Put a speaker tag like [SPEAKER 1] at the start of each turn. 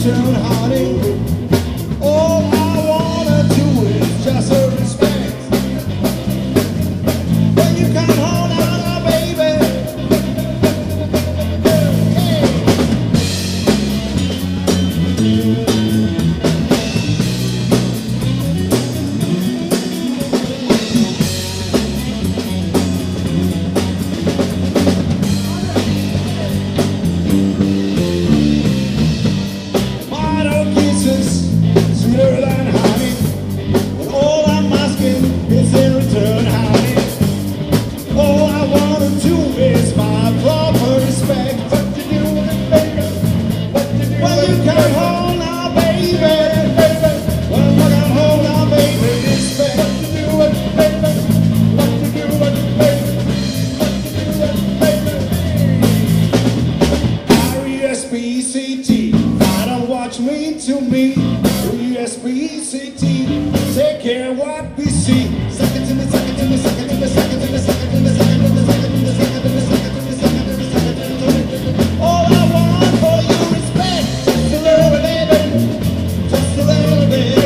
[SPEAKER 1] turn heartache CT. I don't watch me to me. USBCT. Take care what we see. Suck it to me, suck it to me, suck it to me, suck it to me, suck it to me, suck it to me, suck it to me, suck it to me, suck it to me, suck it to me, suck it to me. All I want for you respect, just a little bit, just a little bit.